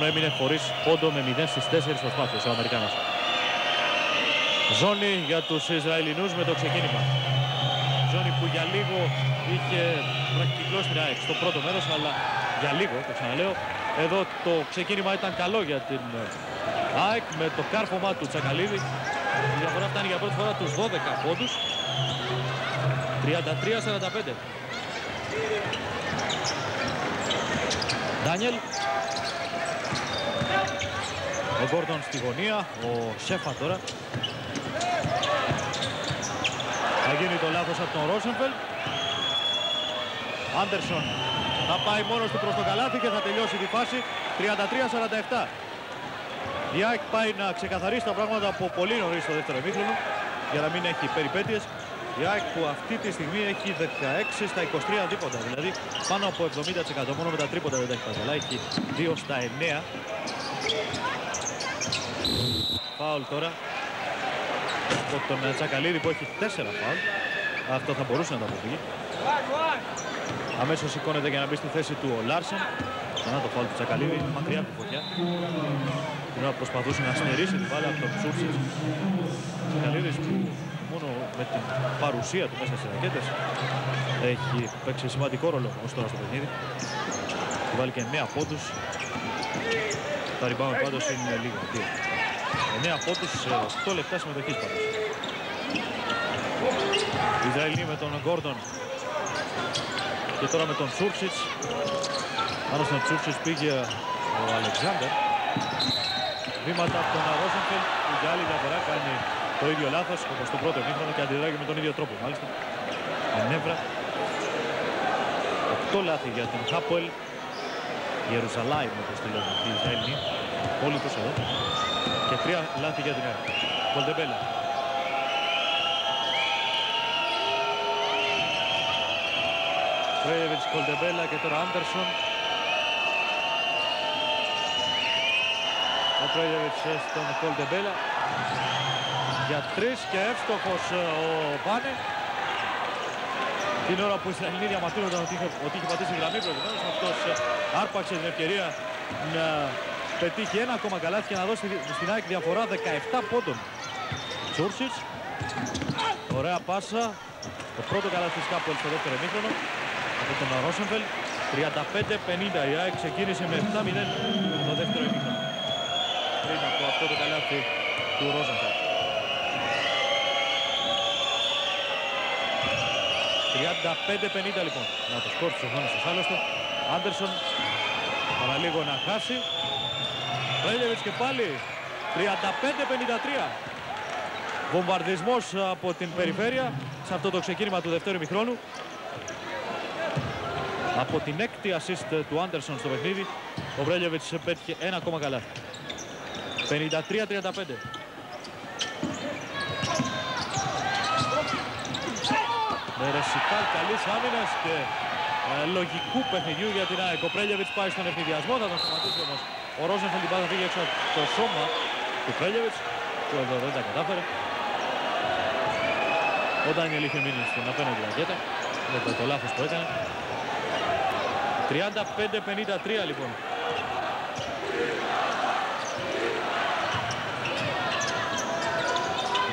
Έμεινε χωρίς πόντο με 0 στις 4 προσπάθειες ο Αμερικάνος. Ζώνη για τους Ισραηλινούς με το ξεκίνημα. Ζώνη που για λίγο είχε πρακτικλώσει την ΑΕΚ στο πρώτο μέρος, αλλά για λίγο, το ξαναλέω, εδώ το ξεκίνημα ήταν καλό για την ΑΕΚ με το κάρφωμα του Τσακαλίδη. Η διαφορά φτάνει για πρώτη φορά τους 12 πόντους. 33-45. Ντάνιελ. Ο Γκόρντον στη γωνία. Ο Σέφα τώρα. Θα γίνει το λάθος από τον Ρόσενφελ. Άντερσον θα πάει μόνος του προς το καλάθι και θα τελειώσει τη φάση 33-47. Η ΑΕΚ πάει να ξεκαθαρίσει τα πράγματα από πολύ νωρίς στο δεύτερο εμίχρονο για να μην έχει περιπέτειες. Η ΑΕΚ που αυτή τη στιγμή έχει 16 στα 23 δίποτα, δηλαδή πάνω από 70% μόνο με τα τρίποτα δεν τα έχει αλλά έχει 2 στα 9. Φάουλ τώρα από τον Τσακαλίδη που έχει 4 φάουλ. Αυτό θα μπορούσε να το αποφύγει. Αμέσως σηκώνεται για να μπει στη θέση του ο Λάρσεν. Ξανά το φάουλ του Τσακαλίδη, μακριά από τη φωτιά. Την ώρα προσπαθούσε να στερήσει την μπάλα από τον Τσούτσιτς. Τσακαλίδης που μόνο με την παρουσία του μέσα στις ρακέτες έχει παίξει σημαντικό ρόλο ως τώρα στο παιχνίδι. Έχει βάλει και 9 πόντους. Τα rebound πάντως είναι λίγο. 9 πόντους σε 8 λεπτά συμμετοχής πάντως. Ισραηλοί με τον Γκόρντον και τώρα με τον Τσούρτσιτς. Πάνω στον Τσούρτσιτς πήγε ο Αλεξάνδερ. Βήματα από τον Ρόζενφελ που για άλλη διαφορά κάνει το ίδιο λάθος όπως το πρώτο εμίχρονο και αντιδράει με τον ίδιο τρόπο μάλιστα. Με νεύρα. Οκτώ λάθη για την Χάπολ. Ιερουσαλάιμ όπως τη λένε οι Ισραηλοί. Όλοι τους εδώ. Και τρία λάθη για την Εύρα. Κολτεμπέλα. Πρέιεβιτς, Κολτεμπέλα και τώρα Άντερσον. Ο Πρέιεβιτς στον Κολτεμπέλα. Για τρεις και εύστοχος ε, ο Βάνε. Την ώρα που οι Ισραηλοί διαμαρτύρονταν ότι είχε, ότι είχε πατήσει γραμμή προηγουμένως, αυτός ε, άρπαξε την ευκαιρία να πετύχει ένα ακόμα καλάθι και να δώσει στην ΑΕΚ διαφορά 17 πόντων. Τσούρσιτς. Ωραία πάσα. Το πρώτο καλάθι της Κάπολ στο δεύτερο εμίχρονο από τον Ρόσενφελ. 35-50 η ΑΕΚ ξεκίνησε με 7-0 το δεύτερο εμίχρονο. Πριν από αυτό το καλάθι του Ρόσενφελ. 35-50 λοιπόν. Να το σκορ της οθόνης σας άλλωστε. Άντερσον παραλίγο να χάσει. Ρέλεβιτς και πάλι 35-53. Βομβαρδισμός από την περιφέρεια σε αυτό το ξεκίνημα του δευτέρου μηχρόνου. Από την έκτη assist του Άντερσον στο παιχνίδι, ο Βρέλιεβιτς πέτυχε ένα ακόμα καλά. 53-35. Με ρεσιτάλ καλής άμυνας και ε, λογικού παιχνιδιού για την ΑΕΚ. Ο Πρέλιεβιτς πάει στον ευνηδιασμό, θα τον σταματήσει όμως ο Ρόζενφελ την πάντα φύγει έξω από το σώμα του Πρέλιεβιτς που εδώ δεν τα κατάφερε. Ο Ντάνιελ είχε μείνει στην απέναντι ρακέτα με το, το λάθος που έκανε. 35-53 λοιπόν.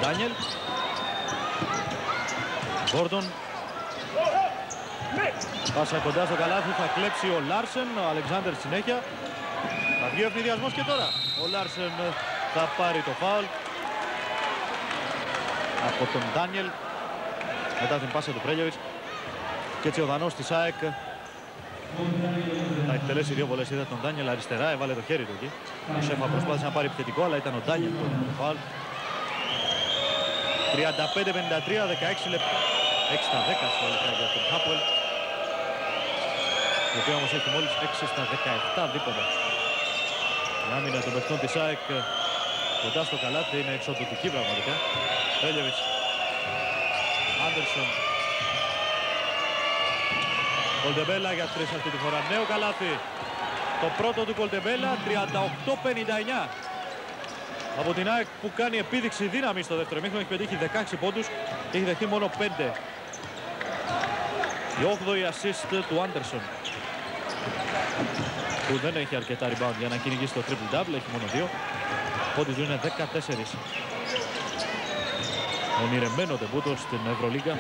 Ντάνιελ. Γκόρντον. Πάσα κοντά στο καλάθι, θα κλέψει ο Λάρσεν, ο Αλεξάνδερ συνέχεια. Θα βγει ο αιφνιδιασμός και τώρα. Ο Λάρσεν θα πάρει το φάουλ. Από τον Ντάνιελ. Μετά την πάσα του Πρέλιοβιτς. Και έτσι ο Δανός της ΑΕΚ θα εκτελέσει δύο βολές. Είδα τον Ντάνιελ αριστερά, έβαλε το χέρι του εκεί. Ο Σέφα προσπάθησε να πάρει επιθετικό, αλλά ήταν ο Ντάνιελ που έκανε το φάουλ. 35-53, 16 λεπτά. 6 στα 10 συνολικά για τον Χάποελ. Η οποία όμως έχει μόλις 6 στα 17 δίποτα. Η άμυνα των παιχτών της ΑΕΚ κοντά στο καλάθι είναι εξοδοτική πραγματικά. Ρέλεβιτς. Άντερσον. Κολτεμπέλα για τρεις αυτή τη φορά. Νέο καλάθι. Το πρώτο του Κολτεμπέλα 38-59. Από την ΑΕΚ που κάνει επίδειξη δύναμη στο δεύτερο μήχρονο έχει πετύχει 16 πόντους και έχει δεχτεί μόνο 5. Η 8η assist του Άντερσον. που δεν έχει αρκετά rebound για να κυνηγήσει το triple double, έχει μόνο δύο. Πόντις του είναι 14. Ονειρεμένο τεμπούτο στην Ευρωλίγκα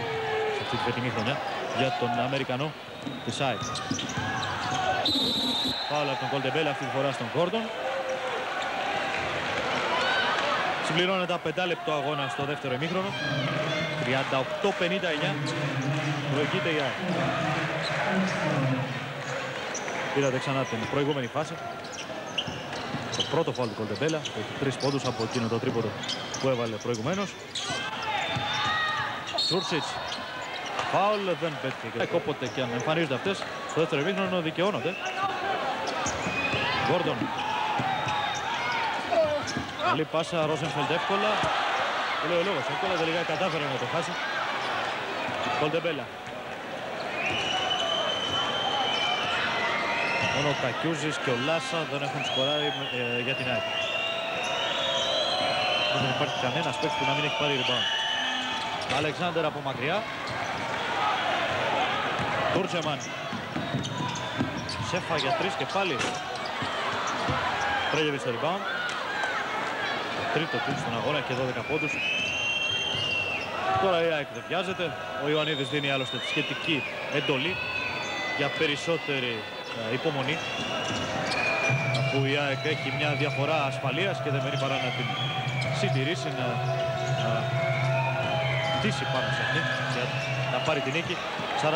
σε αυτή τη φετινή χρονιά για τον Αμερικανό της ΑΕΚ. Πάω από τον Κολτεμπέλα αυτή τη φορά στον Κόρντον. Συμπληρώνεται τα 5 λεπτό αγώνα στο δεύτερο ημίχρονο. 38-59. Προηγείται η ΑΕΚ. Πήρατε ξανά την προηγούμενη φάση. Το πρώτο φάουλ του Κολτεμπέλα. Έχει τρεις πόντους από εκείνο το τρίποδο που έβαλε προηγουμένως. Σούρτσιτς. Φάουλ δεν πέτυχε. Όποτε και αν εμφανίζονται αυτές, στο δεύτερο ημίχρονο δικαιώνονται. Γκόρντον Καλή πάσα Ρόσενφελντ εύκολα. Το λέει ο λόγος εύκολα, τελικά κατάφερε να το χάσει. Κολτεμπέλα. Μόνο ο Κακιούζης και ο Λάσα δεν έχουν σκοράρει ε, για την ΑΕΚ. Δεν υπάρχει κανένας παίκτης που να μην έχει πάρει rebound. Αλεξάνδερ από μακριά. Τούρτσεμαν. Σέφα για τρεις και πάλι. Πρέγεβε στο rebound τρίτο του στον αγώνα και 12 πόντους. Τώρα η ΑΕΚ δεν βιάζεται. Ο Ιωαννίδης δίνει άλλωστε τη σχετική εντολή για περισσότερη ε, υπομονή. Αφού η ΑΕΚ έχει μια διαφορά ασφαλείας και δεν μένει παρά να την συντηρήσει, να, να χτίσει πάνω σε αυτή για να πάρει την νίκη. 43-65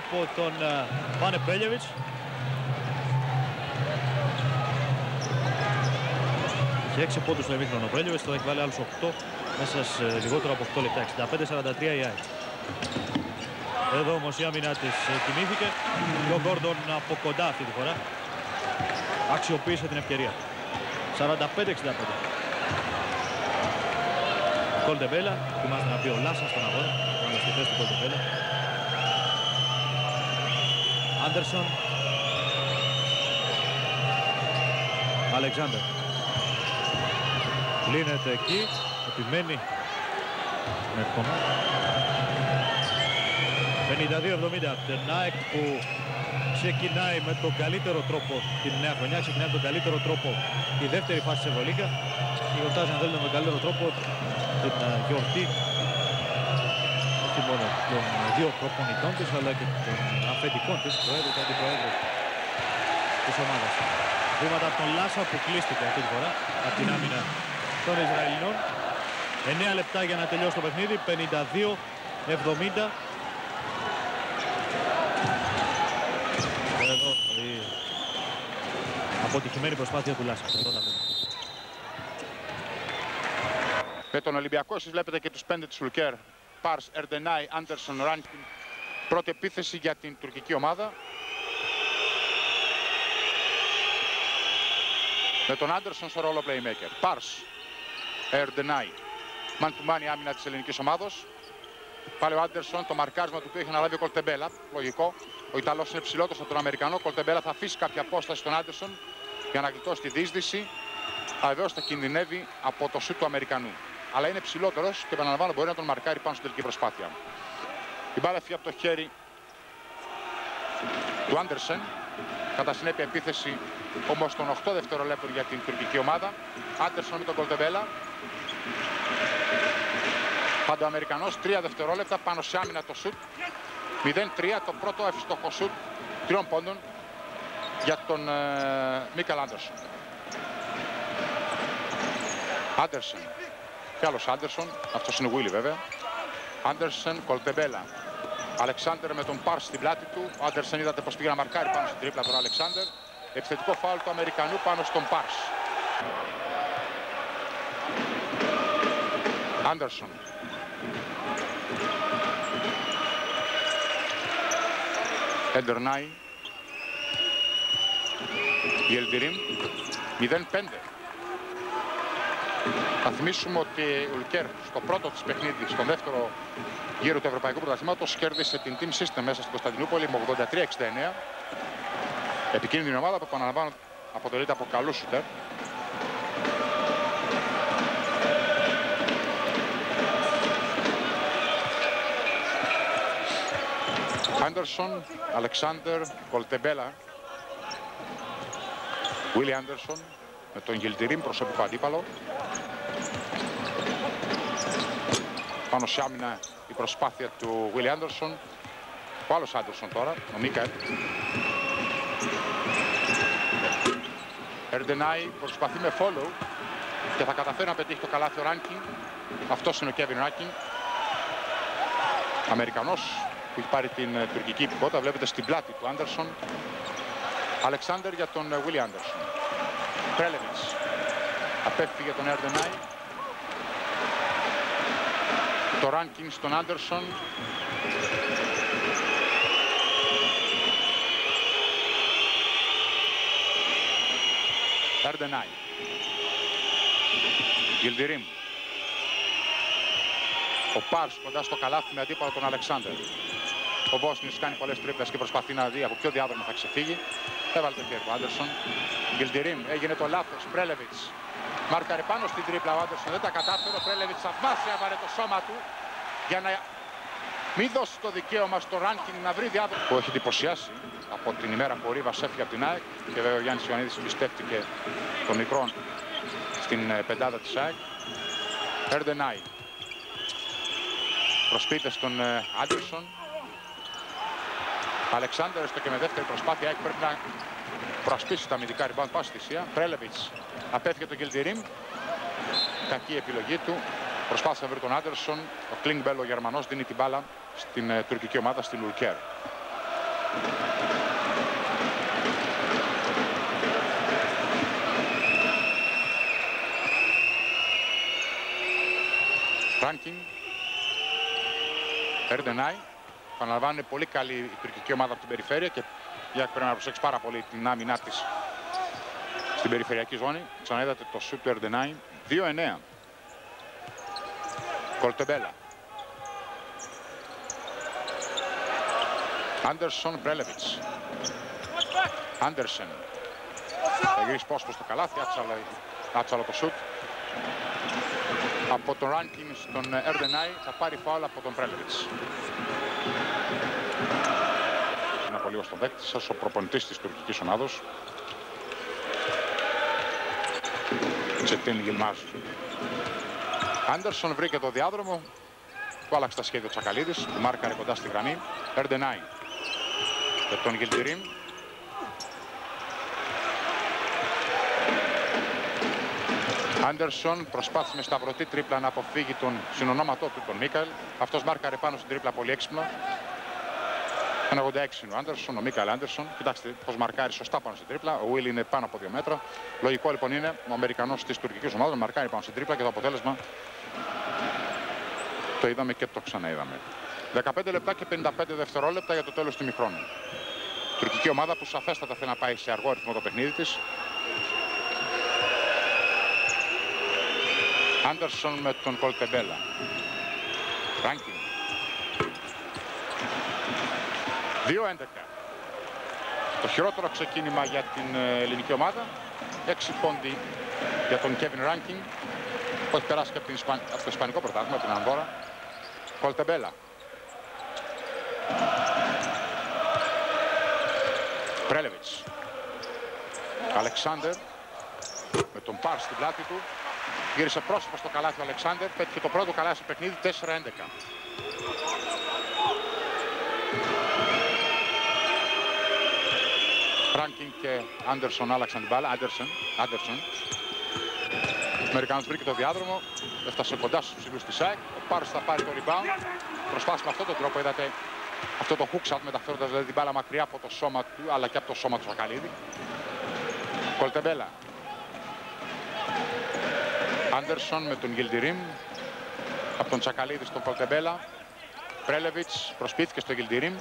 από τον ε, Πάνε Πέλιεβιτς. Έχει 6 πόντους στο εμίχρονο Πρέλιοβες, το έχει βάλει άλλους 8 μέσα σε λιγότερο από 8 λεπτά. 65-43 η ΑΕΚ. Εδώ όμως η άμυνα της κινήθηκε και ο Γκόρντον από κοντά αυτή τη φορά αξιοποίησε την ευκαιρία. 45-65. Κολτεμπέλα, θυμάστε να πει ο Λάσα στον αγώνα, να στη θέση του Κολτεμπέλα. Άντερσον. Αλεξάνδερ. Λύνεται εκεί, επιμένει με κόμμα. 52-70 την ΑΕΚ που ξεκινάει με τον καλύτερο τρόπο την νέα χρονιά, ξεκινάει με τον καλύτερο τρόπο η δεύτερη φάση της Ευρωλίγκα και γιορτάζει αν θέλετε με τον καλύτερο τρόπο την ε, γιορτή όχι μόνο των δύο προπονητών της αλλά και των αφεντικών της, προέδρου και αντιπροέδρου της ομάδας. Βήματα από τον Λάσα που κλείστηκε αυτή τη φορά από την άμυνα των Ισραηλινών. 9 λεπτά για να τελειώσει το παιχνίδι. 52-70. Εδώ η αποτυχημένη προσπάθεια του Λάσκα. Με τον Ολυμπιακό εσείς βλέπετε και τους πέντε της Λουκέρ. Πάρς, Ερντενάι, Άντερσον, Ράνκιν. Πρώτη επίθεση για την τουρκική ομάδα. Με τον Άντερσον στο ρόλο playmaker. Πάρς, Ερντενάι. Μαν του μάνι άμυνα της ελληνικής ομάδος. Πάλι ο Άντερσον, το μαρκάρισμα του οποίο έχει αναλάβει ο Κολτεμπέλα. Λογικό. Ο Ιταλός είναι ψηλότερος από τον Αμερικανό. Ο Κολτεμπέλα θα αφήσει κάποια απόσταση στον Άντερσον για να γλιτώσει τη δίσδυση. Βεβαίω θα κινδυνεύει από το σουτ του Αμερικανού. Αλλά είναι ψηλότερος και επαναλαμβάνω μπορεί να τον μαρκάρει πάνω στην τελική προσπάθεια. Η μπάλα φύγει από το χέρι του Άντερσεν. Κατά συνέπεια επίθεση όμως των 8 δευτερολέπτων για την τουρκική ομάδα. Άντερσον με τον Κολτεμπέλα. Πάντα ο Αμερικανός 3 δευτερόλεπτα πάνω σε άμυνα το σουτ. 0-3 το πρώτο εύστοχο σουτ τριών πόντων για τον ε, Μίκαλ Άντερσον. Άντερσον. Και άλλος Άντερσον. Αυτός είναι ο Βίλι βέβαια. Άντερσον, Κολτεμπέλα. Αλεξάνδερ με τον Πάρς στην πλάτη του. Ο Άντερσον είδατε πως πήγε να μαρκάρει πάνω στην τρίπλα του Αλεξάνδερ. Επιθετικό φάουλ του Αμερικανού πάνω στον Πάρς. Άντερσον. Εντερνάι. Γελτιρίμ. 0-5. Θα θυμίσουμε ότι ο Λουκέρ στο πρώτο της παιχνίδι, στον δεύτερο γύρο του Ευρωπαϊκού Πρωταθλήματος κέρδισε την Team System μέσα στην Κωνσταντινούπολη με 83-69. Επικίνδυνη ομάδα που επαναλαμβάνω αποτελείται από καλούς σουτέρ. Άντερσον, Αλεξάνδερ, Κολτεμπέλα Willie Anderson με τον Γιλτιρίμ προσωπικό αντίπαλο. Πάνω σε άμυνα η προσπάθεια του Willie Anderson. Ο άλλος Anderson τώρα, ο Μίκαελ. Ερντενάη προσπαθεί με follow και θα καταφέρει να πετύχει το καλάθι ο Ράνκιν. Αυτός είναι ο Κέβιν Ράνκιν. Αμερικανός που έχει πάρει την ε, τουρκική υπηκότητα. Βλέπετε στην πλάτη του Άντερσον. Αλεξάνδερ για τον Βίλι Άντερσον. Πρέλεβιτς απέφυγε τον Ερντενάη. Το Ράνκιν στον Άντερσον. Ερντενάη. Γιλντιρίμ. Ο Πάρς κοντά στο καλάθι με αντίπαλο τον Αλεξάνδερ. Ο Βόσνης κάνει πολλές τρίπλες και προσπαθεί να δει από ποιο διάδρομο θα ξεφύγει. Έβαλε το χέρι του Άντερσον. Γιλντιρίμ έγινε το λάθος. Πρέλεβιτς. Μάρκαρε πάνω στην τρίπλα ο Άντερσον. Δεν τα κατάφερε. Ο Πρέλεβιτς θαυμάσια έβαλε το σώμα του για να μην δώσει το δικαίωμα στο ranking να βρει διάδρομο. Που έχει εντυπωσιάσει από την ημέρα που ο Ρίβας έφυγε από την ΑΕΚ και βέβαια ο Γιάννης Ιωαννίδης εμπιστεύτηκε τον μικρόν στην ε, πεντάδα της ΑΕΚ. Ερντενάι. Προσπίτε στον Άντερσον. Αλεξάνδρ στο και με δεύτερη προσπάθεια ΑΕΚ πρέπει να προασπίσει τα αμυντικά rebound πάση θυσία. Πρέλεβιτς απέφυγε τον Γκελτιρίμ. Κακή επιλογή του. Προσπάθησε να βρει τον Άντερσον. Ο Κλίνγκμπελ, ο Γερμανός, δίνει την μπάλα στην ε, τουρκική ομάδα, στη Λουρκέρ. Ranking. Ερντενάι. Παναλαμβάνω είναι πολύ καλή η τουρκική ομάδα από την περιφέρεια και για πρέπει να προσέξει πάρα πολύ την άμυνά της στην περιφερειακή ζώνη. Ξαναείδατε το σουτ του Ερντενάι. 2-9. Κολτεμπέλα. Άντερσον Μπρέλεβιτς. Άντερσεν. Θα γυρίσει πόσο στο καλάθι, άτσαλο το σουτ από τον Ράνκιν στον Ερντενάι θα πάρει φάουλ από τον Πρέλεβιτς. Είναι από λίγο στον δέκτη σας, ο προπονητής της τουρκικής ομάδος. Τσετίν Γιλμάζ. Άντερσον βρήκε το διάδρομο, που άλλαξε τα σχέδια Τσακαλίδης, που μάρκαρε κοντά στη γραμμή. Ερντενάι. Και τον Γιλτιρίμ Άντερσον προσπάθησε με σταυρωτή τρίπλα να αποφύγει τον συνονόματό του, τον Μίκαλ. Αυτός μάρκαρε πάνω στην τρίπλα πολύ έξυπνα. 1,86 είναι ο Άντερσον, ο Μίκαλ Άντερσον. Κοιτάξτε πώς μαρκάρει σωστά πάνω στην τρίπλα. Ο Βίλ είναι πάνω από 2 μέτρα. Λογικό λοιπόν είναι ο Αμερικανός της τουρκικής ομάδας να μαρκάρει πάνω στην τρίπλα και το αποτέλεσμα το είδαμε και το ξαναείδαμε. 15 λεπτά και 55 δευτερόλεπτα για το τέλος του μηχρόνου. Τουρκική ομάδα που σαφέστατα θέλει να πάει σε αργό ρυθμό το παιχνίδι της. Άντερσον με τον Κολτεμπέλα. Ράνκιν. 2-11. Το χειρότερο ξεκίνημα για την ε, ελληνική ομάδα. 6 πόντι για τον Κέβιν Ράνκιν που έχει περάσει και από, από το Ισπανικό πρωτάθλημα, την Ανδόρα. Κολτεμπέλα. Πρέλεβιτς. Αλεξάνδερ με τον Πάρ στην πλάτη του. Γύρισε πρόσωπο στο καλάθι ο Αλεξάνδερ. Πέτυχε το πρώτο καλάθι στο παιχνίδι 4-11. Φράγκιν και Άντερσον άλλαξαν την μπάλα. Άντερσον. Άντερσον. Ο Αμερικάνος βρήκε το διάδρομο. Έφτασε κοντά στους ψηλούς της ΑΕΚ. Ο Πάρος θα πάρει το rebound. Προσπάθησε με αυτόν τον τρόπο. Είδατε αυτό το hook shot μεταφέροντας δηλαδή την μπάλα μακριά από το σώμα του αλλά και από το σώμα του Σακαλίδη. Κολτεμπέλα. Άντερσον με τον Γιλντιρίμ. Από τον Τσακαλίδη στον Κολτεμπέλα. Πρέλεβιτς προσπίθηκε στο Γιλντιρίμ.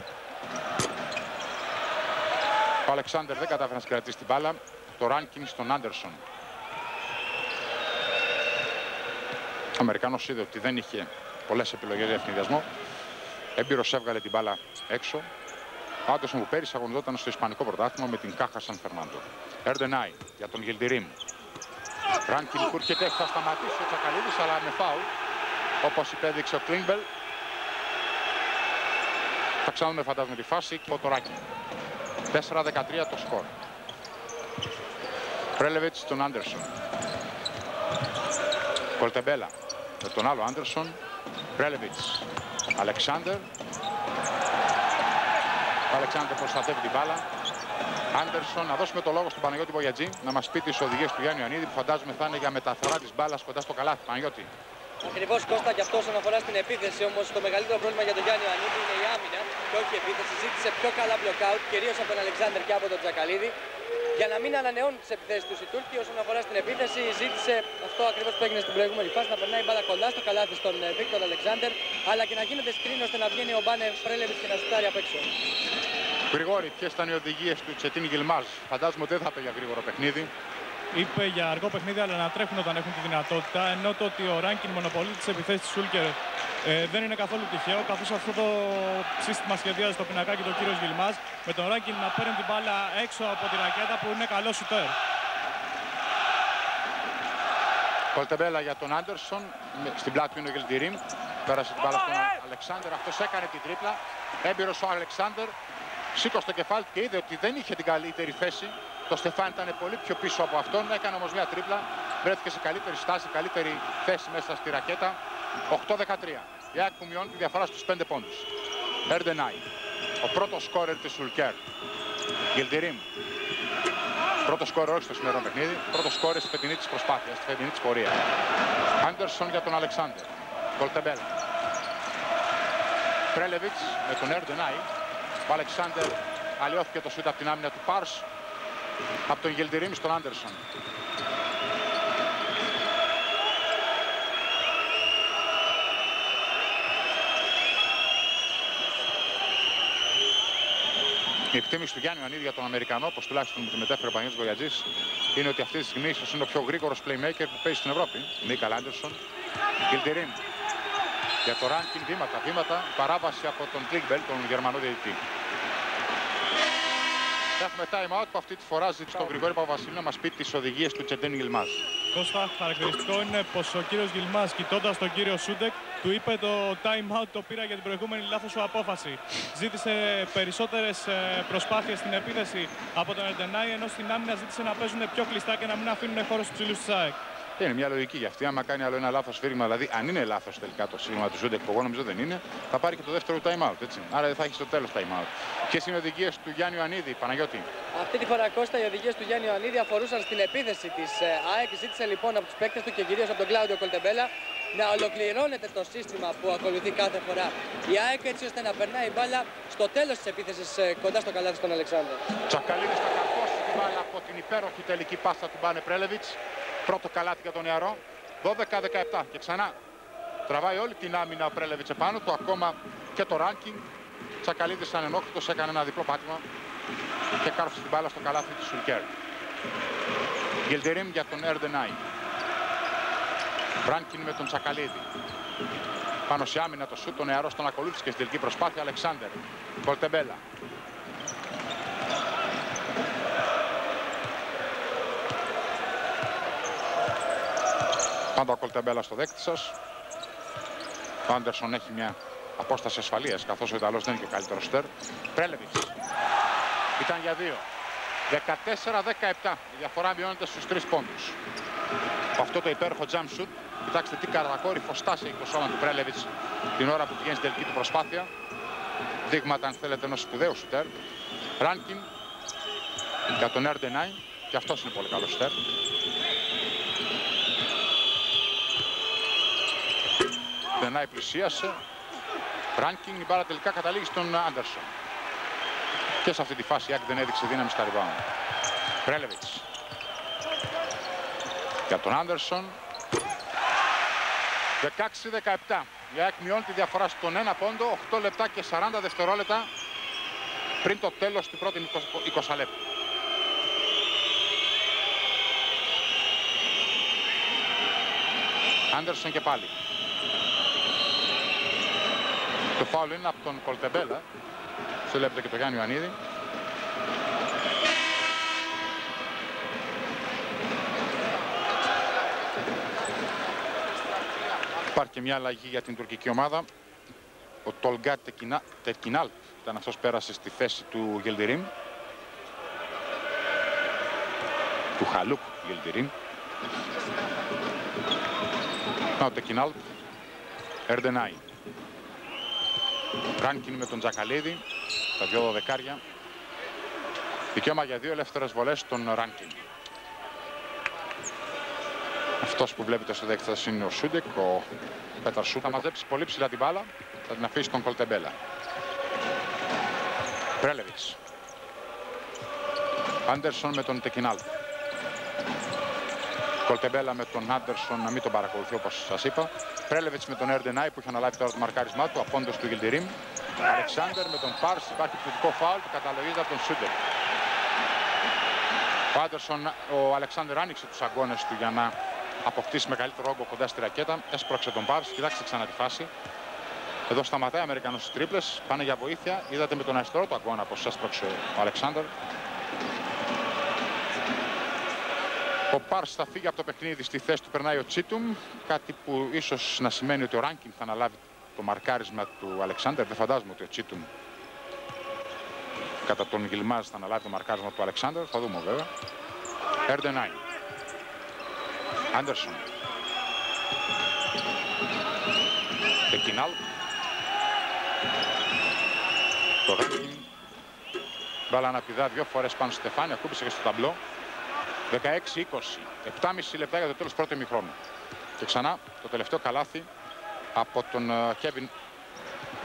Ο Αλεξάνδερ δεν κατάφερε να συγκρατήσει την μπάλα. Το Ράνκιν στον Άντερσον. Ο Αμερικάνος είδε ότι δεν είχε πολλές επιλογές για αιφνιδιασμό. Έμπειρος έβγαλε την μπάλα έξω. Ο Άντερσον που πέρυσι αγωνιζόταν στο Ισπανικό πρωτάθλημα με την Κάχα Σαν Φερνάντο. Ερντενάι για τον Γιλντιρίμ. Ράνκιν που έρχεται, θα σταματήσει ο Τσακαλίδης αλλά με φάουλ. Όπως υπέδειξε ο Κλίνμπελ. Θα ξαναδούμε φαντάζομαι τη φάση και ο Τωράκη. 4-13 το σκορ. Πρέλεβιτς τον Άντερσον. Κολτεμπέλα με τον άλλο Άντερσον. Πρέλεβιτς. Αλεξάνδερ. Ο Αλεξάνδερ προστατεύει την μπάλα. Άντερσον, να δώσουμε το λόγο στον Παναγιώτη Βογιατζή να μας πει τις οδηγίες του Γιάννη Ιωαννίδη που φαντάζομαι θα είναι για μεταφορά της μπάλας κοντά στο καλάθι. Παναγιώτη. Ακριβώς Κώστα και αυτό όσον αφορά στην επίθεση, όμως το μεγαλύτερο πρόβλημα για τον Γιάννη Ιωαννίδη είναι η άμυνα και όχι η επίθεση. Ζήτησε πιο καλά μπλοκάουτ, κυρίως από τον Αλεξάνδρ και από τον Τζακαλίδη. Για να μην ανανεώνουν τις επιθέσεις τους οι Τούρκοι όσον αφορά στην επίθεση, ζήτησε αυτό ακριβώς που έγινε στην προηγούμενη φάση να περνάει μπάλα κοντά στο καλάθι στον ε, Βίκτορ Αλεξάνδρ, αλλά και να γίνεται σκριν ώστε να βγαίνει ο Μπάνε Πρέλεβιτ και να σουτάρει απ' έξω. Γρηγόρη, ποιες ήταν οι οδηγίες του Τσετίνη Γιλμάζ; Φαντάζομαι ότι δεν θα για γρήγορο παιχνίδι. Είπε για αργό παιχνίδι, αλλά να τρέχουν όταν έχουν τη δυνατότητα. Ενώ το ότι ο Ράνκιν μονοπολεί τις επιθέσεις τη Σούλκερ ε, δεν είναι καθόλου τυχαίο. Καθώς αυτό το σύστημα σχεδιάζει το πινακάκι του κύριος Γιλμάζ. Με τον Ράνκιν να παίρνει την μπάλα έξω από τη ρακέτα που είναι καλό σουτέρ. Κολτεμπέλα για τον Άντερσον. Στην πλάτη του είναι ο Γελτιρίμ. Πέρασε την μπάλα στον Αλεξάνδρ. Αυτός έκανε την τρίπλα. Έμπειρος ο Αλεξάνδρ σήκωσε το κεφάλι και είδε ότι δεν είχε την καλύτερη θέση. Το Στεφάν ήταν πολύ πιο πίσω από αυτόν, έκανε όμως μια τρίπλα, βρέθηκε σε καλύτερη στάση, καλύτερη θέση μέσα στη ρακέτα. 8-13. Η ΑΕΚ που μειώνει τη διαφορά στους 5 πόντους. Ερντενάι. Ο πρώτος σκόρερ της Ούλκερ. Γιλτιρίμ. Πρώτος σκόρερ όχι στο σημερινό παιχνίδι. Πρώτος σκόρερ στη φετινή της προσπάθειας, στη φετινή της πορεία. Άντερσον για τον Αλεξάνδρ. Κολτεμπέλ. Πρέλεβιτς με τον Ερντενάι. Ο Αλεξάνδερ αλλιώθηκε το σούτ από την άμυνα του Πάρς από τον Γελτιρίμ στον Άντερσον. Η εκτίμηση του Γιάννη Ανίδη για τον Αμερικανό, όπως τουλάχιστον μου τη μετέφερε ο Παναγιώτης Γογιατζής, είναι ότι αυτή τη στιγμή ίσως είναι ο πιο γρήγορος playmaker που παίζει στην Ευρώπη. Νίκαλ Άντερσον. Γιλτιρίμ για το ranking βήματα, βήματα, παράβαση από τον Κλίγκμπελ, τον Γερμανό διαιτητή. Έχουμε time out που αυτή τη φορά ζήτησε τον Γρηγόρη Παπαβασίλη να μας πει τις οδηγίες του Τσεντέν Γιλμάς. Κώστα, χαρακτηριστικό είναι πως ο κύριος Γιλμάς, κοιτώντας τον κύριο Σούντεκ, του είπε το time out το πήρα για την προηγούμενη λάθος σου απόφαση. Ζήτησε περισσότερες προσπάθειες στην επίθεση από τον Ερντενάη, ενώ στην άμυνα ζήτησε να παίζουν πιο κλειστά και να μην αφήνουν χώρο στους ψηλούς της ΑΕΚ. Είναι μια λογική για αυτή. Άμα κάνει άλλο ένα λάθος σφύριγμα, δηλαδή αν είναι λάθος τελικά το σφύριγμα του Ζούντεκ, που εγώ νομίζω δεν είναι, θα πάρει και το δεύτερο time out. Έτσι. Άρα δεν θα έχει στο τέλος time out. Ποιες είναι οι οδηγίες του Γιάννη Ιωαννίδη, Παναγιώτη; Αυτή τη φορά Κώστα οι οδηγίες του Γιάννη Ιωαννίδη αφορούσαν στην επίθεση της ε, ΑΕΚ. Ζήτησε λοιπόν από τους παίκτες του και κυρίως από τον Κλάουδιο Κολτεμπέλα να ολοκληρώνεται το σύστημα που ακολουθεί κάθε φορά η ΑΕΚ έτσι ώστε να περνάει η μπάλα στο τέλος της επίθεσης ε, κοντά στο καλάθι στον Αλεξάνδρου. Τσακαλίδης θα καρφώσει την μπάλα από την υπέροχη τελική πάστα του Μπάνε Πρέλεβιτς. Πρώτο καλάθι για τον νεαρό. 12-17 και ξανά τραβάει όλη την άμυνα ο Πρέλεβιτς επάνω του, ακόμα και το ranking. Τσακαλίδης ανενόχλητος έκανε ένα διπλό πάτημα και κάρφωσε την μπάλα στο καλάθι της Σουλκέρ. Γιλτερίμ για τον Ερντενάι. Ράνκιν με τον Τσακαλίδη. Πάνω σε άμυνα το σούτ, ο νεαρός τον ακολούθησε και στην τελική προσπάθεια Αλεξάνδερ. Κολτεμπέλα. Πάντα ο Κολτεμπέλα στο δέκτη σας. Ο Άντερσον έχει μια απόσταση ασφαλείας καθώς ο Ιταλός δεν είναι και ο καλύτερος στέρ. Πρέλεβιτς. Ήταν για δύο. 14-17. Η διαφορά μειώνεται στους τρεις πόντους. Αυτό το υπέροχο jump shoot. Κοιτάξτε τι κατακόρυφο στάση έχει το σώμα του Πρέλεβιτς την ώρα που πηγαίνει στην τελική του προσπάθεια. Δείγματα, αν θέλετε, ενός σπουδαίου σουτέρ. Ράνκιν για τον Ερντενάι. Και αυτός είναι πολύ καλός σουτέρ. Στενάι πλησίασε. Ράνκινγκ, η μπάλα τελικά καταλήγει στον Άντερσον. Και σε αυτή τη φάση η Άκ δεν έδειξε δύναμη στα rebound. Πρέλεβιτς. Για τον Άντερσον. 16-17. Η ΑΕΚ μειώνει τη διαφορά στον 1 πόντο, 8 λεπτά και 40 δευτερόλεπτα πριν το τέλος του πρώτου 20 λεπτού. Άντερσον και πάλι. Το φάουλ είναι από τον Κολτεμπέλα. Σε βλέπετε και το Γιάννη Ιωαννίδη. Υπάρχει και μια αλλαγή για την τουρκική ομάδα. Ο Τολγκά Τερκινάλ ήταν αυτός πέρασε στη θέση του Γελντιρίμ. του Χαλούκ Γελτιρίν. Να ο Τεκινάλ. Ερντενάι. Ράνκιν με τον Τζακαλίδη. Τα δυο δεκάρια. Δικαίωμα για δύο ελεύθερες βολές στον Ράνκιν. Αυτός που βλέπετε στο δεύτερο είναι ο Σούντεκ, ο Πέταρ Σούντεκ. Θα μαζέψει πολύ ψηλά την μπάλα, θα την αφήσει τον Κολτεμπέλα. Πρέλεβιτς. Άντερσον με τον Τεκινάλ. Κολτεμπέλα με τον Άντερσον να μην τον παρακολουθεί όπως σας είπα. Πρέλεβιτς με τον Ερντενάι που είχε αναλάβει τώρα το μαρκάρισμά του, απόντος του Γιλτιρίμ. Αλεξάνδερ με τον Πάρς, υπάρχει πληθυντικό φάουλ που καταλογίζεται από τον Σούντερ. Ο Άντερσον, ο Αλεξάνδερ άνοιξε τους αγώνες του για να αποκτήσει μεγαλύτερο όγκο κοντά στη ρακέτα. Έσπρωξε τον Πάρς, κοιτάξτε ξανά τη φάση. Εδώ σταματάει ο Αμερικανός στις τρίπλες, πάνε για βοήθεια. Είδατε με τον αριστερό του αγώνα πως έσπρωξε ο Αλεξάνδερ. Ο Πάρς θα φύγει από το παιχνίδι στη θέση του περνάει ο Τσίτουμ, κάτι που ίσως να σημαίνει ότι ο Ράνκιν θα αναλάβει το μαρκάρισμα του Αλεξάνδερ. Δεν φαντάζομαι ότι ο Τσίτουμ κατά τον Γιλμάζ θα αναλάβει το μαρκάρισμα του Αλεξάνδερ. Θα δούμε βέβαια. Ερντενάι. Άντερσον. Τεκινάλ. Το Ράνκιν. Μπάλα να πηδά δύο φορές πάνω στη Στεφάνη. Ακούμπησε και στο ταμπλό. 16-20. 7,5 λεπτά για το τέλος πρώτου ημιχρόνου. Και ξανά το τελευταίο καλάθι από τον Κέβιν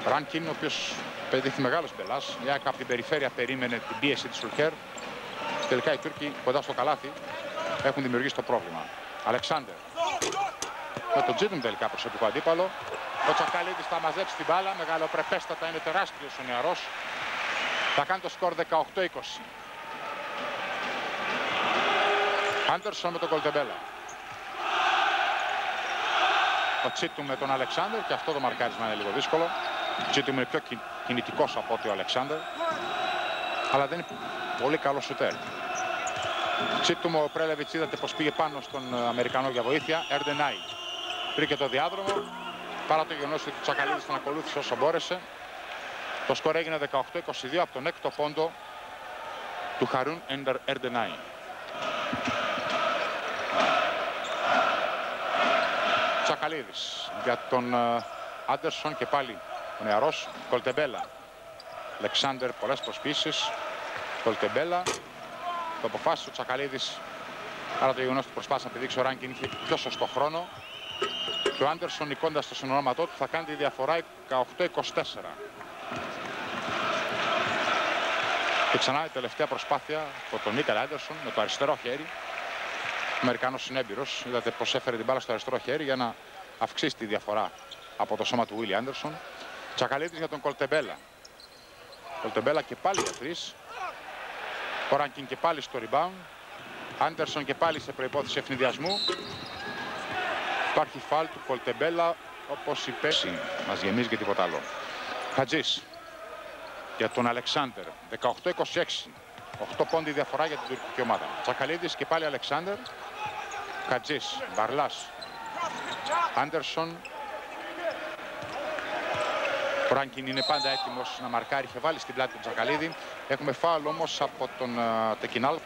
Ράνκιν, ο οποίος παιδίθη μεγάλος μπελάς. Μια από την περιφέρεια περίμενε την πίεση της Σουλχέρ. Τελικά οι Τούρκοι κοντά στο καλάθι έχουν δημιουργήσει το πρόβλημα. Αλεξάνδερ. Με τον Τζίτουμ τελικά προσωπικό αντίπαλο. Ο Τσακαλίδης θα μαζέψει την μπάλα. Μεγαλοπρεπέστατα είναι τεράστιος ο νεαρός. Θα κάνει το σκορ 18-20. Άντερσον με τον Κολτεμπέλα. Ο Τσίτου με τον Αλεξάνδρ και αυτό το μαρκάρισμα είναι λίγο δύσκολο. Ο Τσίτου είναι πιο κινητικός από ότι ο Αλεξάνδρ. Αλλά δεν είναι πολύ καλό σουτέρ. Τσίτουμ ο Πρέλεβιτς είδατε πως πήγε πάνω στον Αμερικανό για βοήθεια. Ερντενάι. Βρήκε το διάδρομο. Παρά το γεγονός ότι ο Τσακαλίδης τον ακολούθησε όσο μπόρεσε. Το σκορ έγινε 18-22 από τον έκτο πόντο του Χαρούν Ερντενάι. Τσακαλίδης για τον Άντερσον και πάλι ο νεαρός Κολτεμπέλα. Αλεξάνδερ πολλές προσπίσεις. Κολτεμπέλα. Το αποφάσισε ο Τσακαλίδης άρα το γεγονός του προσπάθησε να πηδήξει ο Ράγκιν είχε πιο σωστό χρόνο. Και ο Άντερσον νικώντας το συνονόματό του θα κάνει τη διαφορά 18-24. Και ξανά η τελευταία προσπάθεια από τον Νίκαλ Άντερσον με το αριστερό χέρι. Ο Αμερικάνος είναι έμπειρος. Είδατε πως έφερε την μπάλα στο αριστερό χέρι για να αυξήσει τη διαφορά από το σώμα του Βίλι Άντερσον. Τσακαλίτης για τον Κολτεμπέλα. Κολτεμπέλα και πάλι για τρεις. Ο Ράνκιν και πάλι στο rebound. Άντερσον και πάλι σε προϋπόθεση ευνηδιασμού. Υπάρχει φάλ του Κολτεμπέλα όπως είπε. Μας γεμίζει και τίποτα άλλο. Χατζής για τον Αλεξάνδερ. 18-26. 8 πόντι διαφορά για την τουρκική ομάδα. Τσακαλίδης και πάλι Αλεξάνδερ. Χατζής, Μπαρλάς, Άντερσον. Φράγκιν είναι πάντα έτοιμος να μαρκάρει. Είχε βάλει στην πλάτη του Τσακαλίδη. Έχουμε φάουλ όμως από τον uh, Τεκινάλ.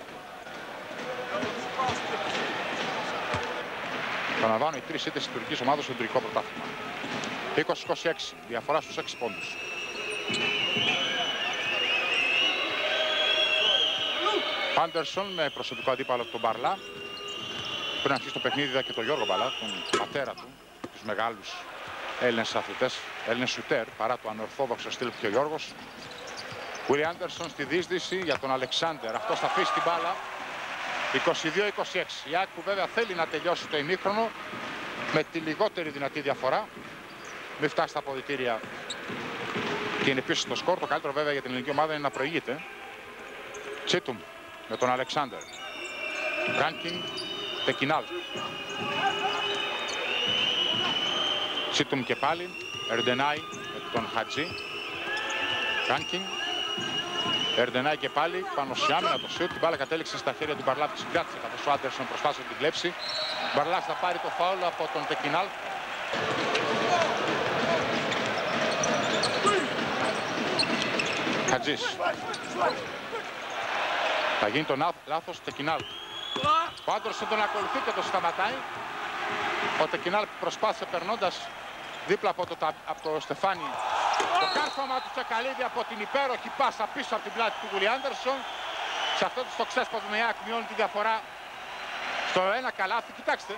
Παναλαμβάνω οι τρεις ήττες της τουρκικής ομάδας στο τουρκικό πρωτάθλημα. 20-26, διαφορά στους 6 πόντους. Άντερσον με προσωπικό αντίπαλο τον Μπαρλά. Πριν αρχίσει το παιχνίδι είδα και τον Γιώργο Μπαλά, τον πατέρα του, τους μεγάλους Έλληνες αθλητές, Έλληνες σουτέρ, παρά το ανορθόδοξο στυλ που ο Γιώργος. Βουλί Άντερσον στη δίσδυση για τον Αλεξάνδερ. Αυτός θα αφήσει την μπάλα. 22-26. Η Άκου που βέβαια θέλει να τελειώσει το ημίχρονο με τη λιγότερη δυνατή διαφορά. Μην φτάσει στα αποδητήρια και είναι πίσω στο σκορ. Το καλύτερο βέβαια για την ελληνική ομάδα είναι να προηγείται. Τσίτουμ με τον Αλεξάνδερ. Ράνκιν, Τεκινάλ. Τσίτουμ και πάλι. Ερντενάι με τον Χατζή. Ράνκιν. Ερντενάι και πάλι πάνω σε άμυνα το σιούτ. Την μπάλα κατέληξε στα χέρια του Μπαρλά που συγκράτησε καθώς ο Άντερσον προσπάθησε να την κλέψει. Μπαρλάς θα πάρει το φάουλ από τον Τεκινάλ. Χατζής. Θα γίνει το λάθος Τεκινάλ. Ο Άντερσον τον ακολουθεί και τον σταματάει. Ο Τεκινάλ προσπάθησε περνώντας δίπλα από το, από το Στεφάνι το κάρφωμα του Τσακαλίδη από την υπέροχη πάσα πίσω από την πλάτη του Γουλι Άντερσον. Σε αυτό το ξέσπασμα η ΑΕΚ μειώνει τη διαφορά στο ένα καλάθι. Κοιτάξτε,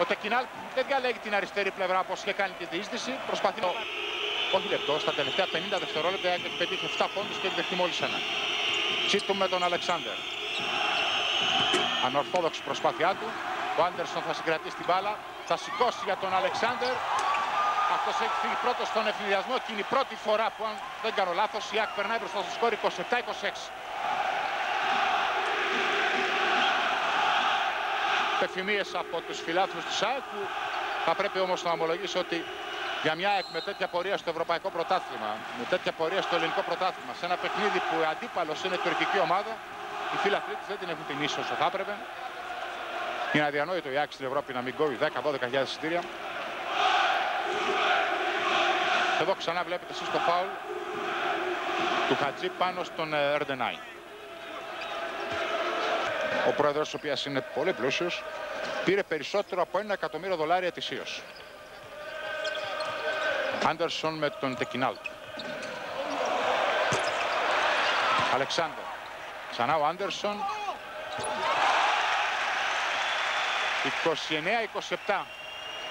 ο Τεκινάλ δεν διαλέγει την αριστερή πλευρά όπως είχε κάνει τη διείσδυση. Προσπαθεί να... Όχι λεπτό, στα τελευταία 50 δευτερόλεπτα έχει πετύχει 7 πόντους και έχει δεχτεί μόλις ένα. Τσίτου με τον Αλεξάνδερ. Ανορθόδοξη προσπάθειά του. Ο Άντερσον θα συγκρατήσει την μπάλα. Θα σηκώσει για τον Αλεξάνδερ. Αυτός έχει φύγει πρώτος στον ευνηδιασμό και είναι η πρώτη φορά που αν δεν κάνω λάθος η ΑΚ περνάει μπροστά στο σκόρ 27-26. Πεφημίες από τους φιλάθλους της ΑΕΚ που θα πρέπει όμως να ομολογήσω ότι για μια ΑΕΚ με τέτοια πορεία στο Ευρωπαϊκό Πρωτάθλημα, με τέτοια πορεία στο Ελληνικό Πρωτάθλημα, σε ένα παιχνίδι που ο αντίπαλος είναι τουρκική ομάδα, οι φίλαθλοι της δεν την έχουν τιμήσει όσο θα έπρεπε. Είναι αδιανόητο η ΑΕΚ στην Ευρώπη να μην κόβει 10-12 εισιτήρια. Εδώ ξανά βλέπετε εσείς το φάουλ του Χατζή πάνω στον Ερντενάι. Ο πρόεδρος, ο οποίος είναι πολύ πλούσιος, πήρε περισσότερο από ένα εκατομμύριο δολάρια ετησίως. Άντερσον με τον Τεκινάλ. Αλεξάνδερ. Ξανά ο Άντερσον. 29-27.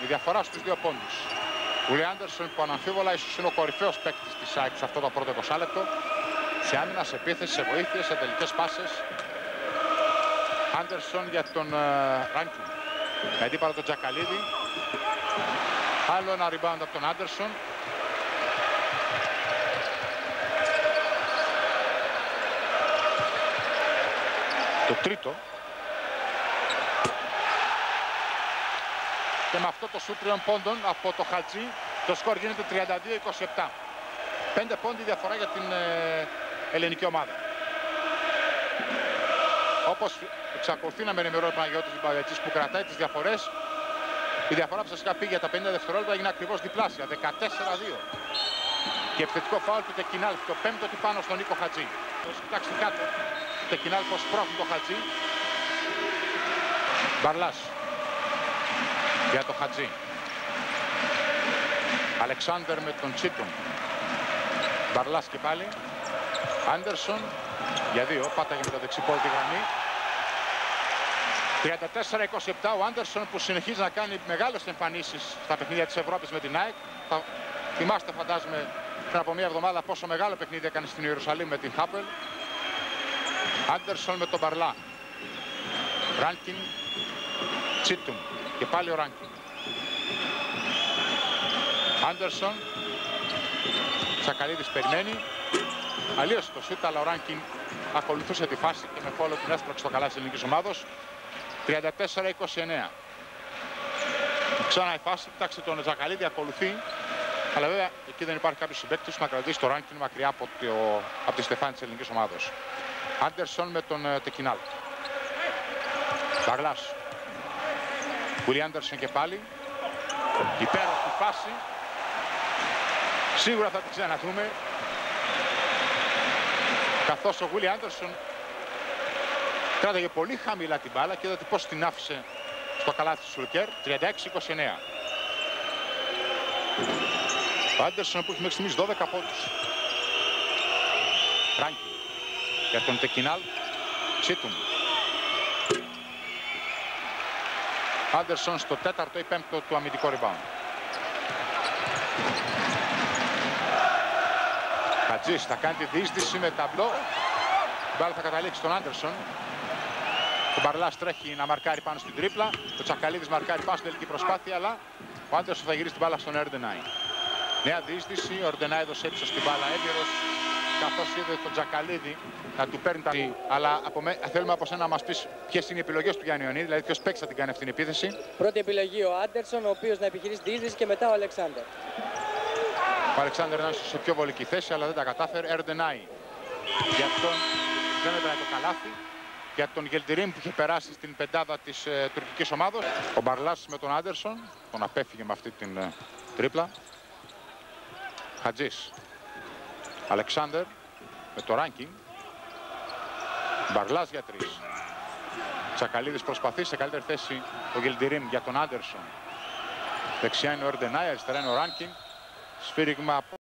Η διαφορά στους δύο πόντους. Ουλί Άντερσον που αναμφίβολα ίσως είναι ο κορυφαίος παίκτης της ΑΕΚ σε αυτό το πρώτο 20 λεπτό. Σε άμυνας, σε επίθεσης, σε βοήθειες, σε τελικές πάσες. Άντερσον για τον uh, Ράνκιν. Με αντίπαλο τον Τζακαλίδη. Άλλο ένα rebound από τον Άντερσον. Το τρίτο. Και με αυτό το σου τριών πόντων από το Χατζή το σκορ γίνεται 32-27. Πέντε πόντι διαφορά για την ε, ελληνική ομάδα. Όπως εξακολουθεί να με ενημερώνει ο Παναγιώτης Μπαγιατσής που κρατάει τις διαφορές η διαφορά που σας είχα πει για τα 50 δευτερόλεπτα έγινε ακριβώς διπλάσια, 14-2. Και επιθετικό φάουλ του Τεκινάλ, το πέμπτο του πάνω στον Νίκο Χατζή. Κοιτάξτε κάτω, Τεκινάλ πως πρόχνει το Χατζή. Μπαρλάς για το Χατζή. Αλεξάνδερ με τον Τσίτον. Μπαρλάς και πάλι. Άντερσον για δύο, πάταγε με το δεξί τη γραμμή. 34-27 ο Άντερσον που συνεχίζει να κάνει μεγάλες εμφανίσεις στα παιχνίδια της Ευρώπης με την ΑΕΚ. Θα θυμάστε φαντάζομαι πριν από μια εβδομάδα πόσο μεγάλο παιχνίδι έκανε στην Ιερουσαλήμ με την Χάπελ. Άντερσον με τον Μπαρλά. Ράνκιν, Τσίτουμ και πάλι ο Ράνκιν. Άντερσον, Τσακαλίδης περιμένει. Αλλίως το σούτ, αλλά ο Ράνκιν ακολουθούσε τη φάση και με φόλο την έσπρωξε στο καλά της ελληνικής ομάδος. 34-29. Ξανά η φάση, κοιτάξτε τον Τζακαλίδη ακολουθεί. Αλλά βέβαια εκεί δεν υπάρχει κάποιος συμπέκτης να κρατήσει το ranking μακριά από, το, από τη στεφάνη της ελληνικής ομάδος. Άντερσον με τον uh, Τεκινάλ. Μπαγλάς. Βουλί Άντερσον και πάλι. Υπέροχη φάση. Σίγουρα θα την ξαναδούμε. Καθώς ο Βουλί Άντερσον κράταγε πολύ χαμηλά την μπάλα και είδατε πώς την άφησε στο καλάθι του Σουλκέρ. 36-29. Ο Άντερσον που έχει μέχρι στιγμής 12 πόντους. Για τον Τεκινάλ Τσίτουμ. Άντερσον στο τέταρτο ή πέμπτο του αμυντικό rebound. Χατζής θα κάνει τη διείσδυση με ταμπλό. Η μπάλα θα καταλήξει στον Άντερσον. Ο Μπαρλάς τρέχει να μαρκάρει πάνω στην τρίπλα. Ο Τσακαλίδης μαρκάρει πάνω στην τελική προσπάθεια, αλλά ο Άντερσον θα γυρίσει την μπάλα στον Ερντενάι. Νέα διείσδυση, ο Ερντενάι έδωσε ύψος στην μπάλα έμπειρος καθώς είδε τον Τζακαλίδη να του παίρνει τα... Αλλά από με... θέλουμε από σένα να μας πεις ποιες είναι οι επιλογές του Γιάννη Ιωνίδη, δηλαδή ποιος παίξει θα την κάνει αυτή την επίθεση. Πρώτη επιλογή ο Άντερσον, ο οποίος να επιχειρήσει τη διείσδυση και μετά ο Αλεξάνδερ. Ο Αλεξάνδερ ήταν σε πιο βολική θέση, αλλά δεν τα κατάφερε. Ερντενάι. Γι' αυτόν δεν έπαιρνε το καλάθι. Για τον Γελτιρίμ που είχε περάσει στην πεντάδα της ε, τουρκικής ομάδος. Ο Μπαρλάς με τον Άντερσον, τον απέφυγε με αυτή την ε, τρίπλα. Χατζής Αλεξάνδερ με το ranking. Μπαρλάς για τρεις. Τσακαλίδης προσπαθεί σε καλύτερη θέση ο Γελντιρίμ για τον Άντερσον. Δεξιά είναι ο Ερντενάι, αριστερά είναι ο Ράνκιν. Σφύριγμα